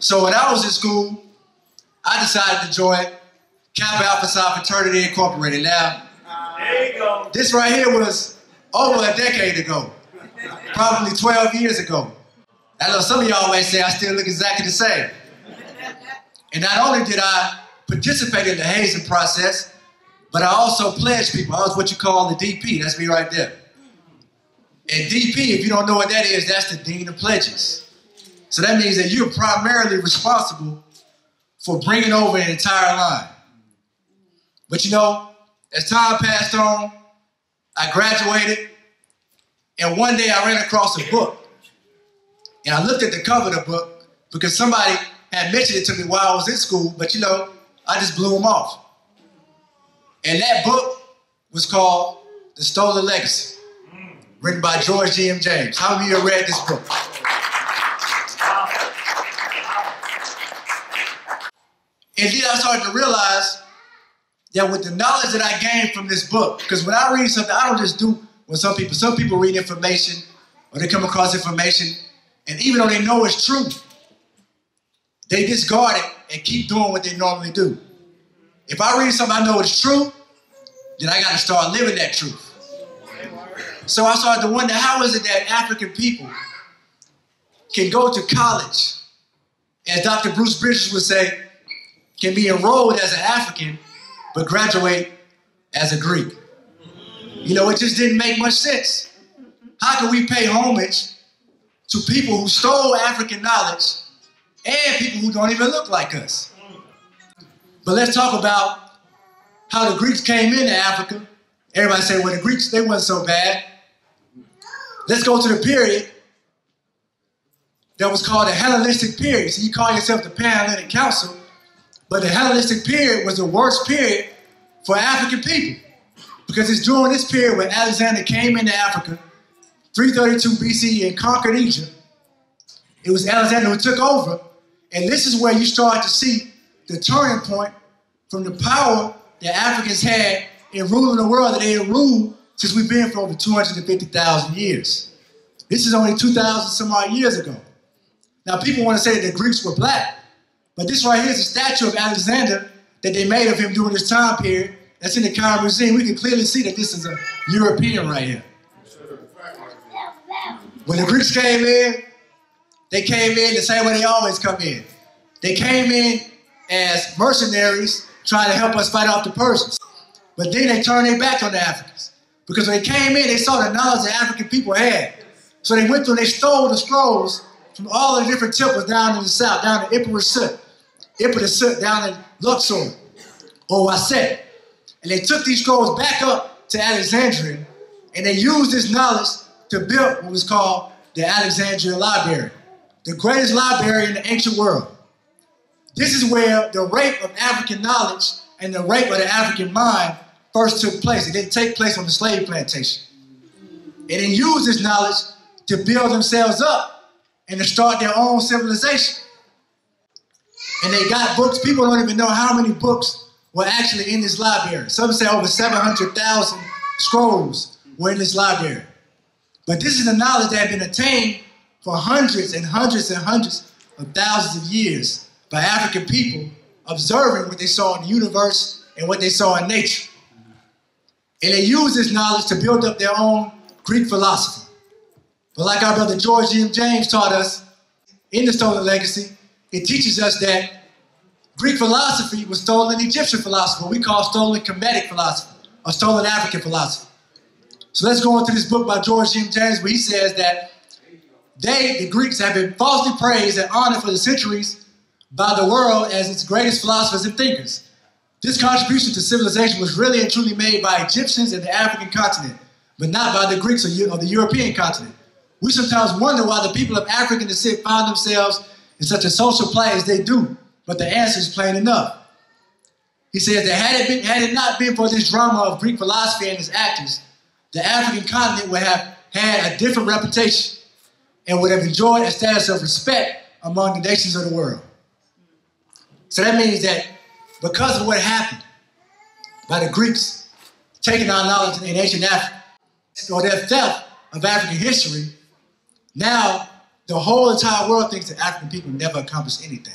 So when I was in school, I decided to join Kappa Alpha Psi Fraternity Incorporated. Now, this right here was over a decade ago, probably 12 years ago. I know some of y'all may say I still look exactly the same. And not only did I participate in the hazing process, but I also pledged people. I was what you call the DP. That's me right there. And DP, if you don't know what that is, that's the Dean of Pledges. So that means that you're primarily responsible for bringing over an entire line. But you know, as time passed on, I graduated, and one day I ran across a book. And I looked at the cover of the book because somebody had mentioned it to me while I was in school, but you know, I just blew them off. And that book was called The Stolen Legacy, written by George G.M. James. How many of you read this book? And then I started to realize that with the knowledge that I gained from this book, because when I read something, I don't just do what some people, some people read information or they come across information, and even though they know it's true, they discard it and keep doing what they normally do. If I read something I know is true, then I gotta start living that truth. So I started to wonder how is it that African people can go to college, as Dr. Bruce Bridges would say, can be enrolled as an African, but graduate as a Greek. You know, it just didn't make much sense. How can we pay homage to people who stole African knowledge and people who don't even look like us? But let's talk about how the Greeks came into Africa. Everybody say, well, the Greeks, they weren't so bad. Let's go to the period that was called the Hellenistic period. So you call yourself the Pan-Hellenic Council, but the Hellenistic period was the worst period for African people because it's during this period when Alexander came into Africa, 332 BC, and conquered Egypt. It was Alexander who took over, and this is where you start to see the turning point from the power that Africans had in ruling the world that they had ruled since we've been for over 250,000 years. This is only 2,000 some odd years ago. Now, people want to say that the Greeks were black, but this right here is a statue of Alexander that they made of him during this time period. That's in the Cairo Museum. We can clearly see that this is a European right here. When the Greeks came in, they came in the same way they always come in. They came in as mercenaries trying to help us fight off the Persians. But then they turned their back on the Africans. Because when they came in, they saw the knowledge that African people had. So they went through and they stole the scrolls from all the different temples down in the south, down in Ipet Sut, Ipet Sut, down in Luxor, or Waset. And they took these scrolls back up to Alexandria, and they used this knowledge to build what was called the Alexandria Library, the greatest library in the ancient world. This is where the rape of African knowledge and the rape of the African mind first took place. It didn't take place on the slave plantation. And they used this knowledge to build themselves up and to start their own civilization. And they got books. People don't even know how many books were actually in this library. Some say over 700,000 scrolls were in this library. But this is the knowledge that had been attained for hundreds and hundreds and hundreds of thousands of years by African people observing what they saw in the universe and what they saw in nature. And they used this knowledge to build up their own Greek philosophy. But like our brother George M. James taught us in the Stolen Legacy, it teaches us that Greek philosophy was stolen Egyptian philosophy, what we call stolen Kemetic philosophy, or stolen African philosophy. So let's go into this book by George M. James, where he says that they, the Greeks, have been falsely praised and honored for the centuries by the world as its greatest philosophers and thinkers. This contribution to civilization was really and truly made by Egyptians and the African continent, but not by the Greeks or the European continent. We sometimes wonder why the people of African descent find themselves in such a social plight as they do, but the answer is plain enough. He says that had it, been, had it not been for this drama of Greek philosophy and its actors, the African continent would have had a different reputation and would have enjoyed a status of respect among the nations of the world. So that means that because of what happened by the Greeks taking our knowledge in ancient Africa, or their theft of African history, now the whole entire world thinks that African people never accomplish anything.